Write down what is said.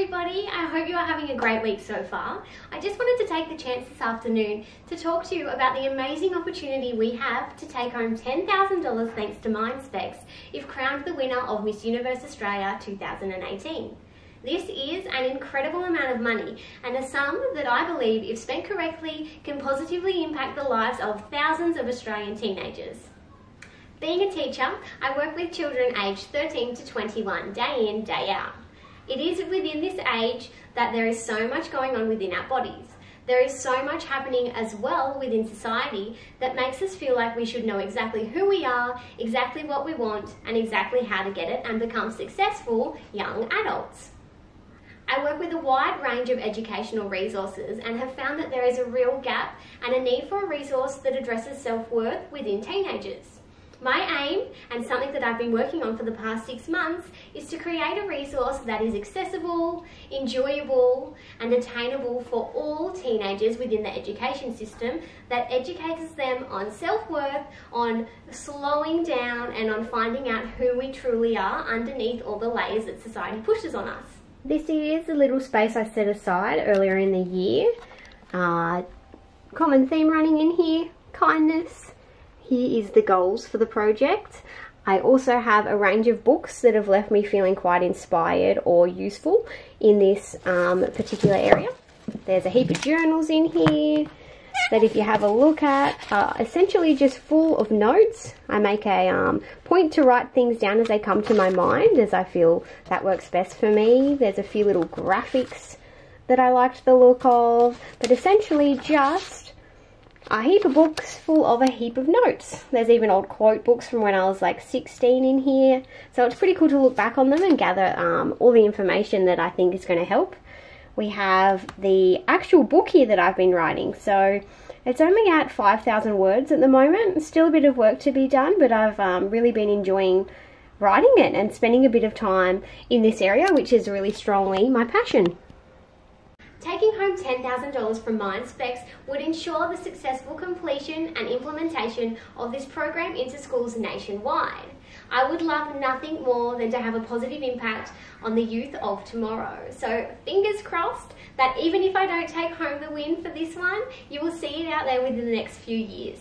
everybody, I hope you are having a great week so far. I just wanted to take the chance this afternoon to talk to you about the amazing opportunity we have to take home $10,000 thanks to Minespec if crowned the winner of Miss Universe Australia 2018. This is an incredible amount of money and a sum that I believe, if spent correctly, can positively impact the lives of thousands of Australian teenagers. Being a teacher, I work with children aged 13 to 21, day in, day out. It is within this age that there is so much going on within our bodies. There is so much happening as well within society that makes us feel like we should know exactly who we are, exactly what we want, and exactly how to get it and become successful young adults. I work with a wide range of educational resources and have found that there is a real gap and a need for a resource that addresses self-worth within teenagers. My aim, and something that I've been working on for the past six months, is to create a resource that is accessible, enjoyable, and attainable for all teenagers within the education system that educates them on self-worth, on slowing down, and on finding out who we truly are underneath all the layers that society pushes on us. This is the little space I set aside earlier in the year. Uh, common theme running in here, kindness, here is the goals for the project. I also have a range of books that have left me feeling quite inspired or useful in this um, particular area. There's a heap of journals in here that if you have a look at are essentially just full of notes. I make a um, point to write things down as they come to my mind as I feel that works best for me. There's a few little graphics that I liked the look of, but essentially just a heap of books full of a heap of notes. There's even old quote books from when I was like 16 in here. So it's pretty cool to look back on them and gather um, all the information that I think is going to help. We have the actual book here that I've been writing. So it's only at 5,000 words at the moment. Still a bit of work to be done, but I've um, really been enjoying writing it and spending a bit of time in this area, which is really strongly my passion. Taking home $10,000 from Minespec would ensure the successful completion and implementation of this program into schools nationwide. I would love nothing more than to have a positive impact on the youth of tomorrow. So fingers crossed that even if I don't take home the win for this one, you will see it out there within the next few years.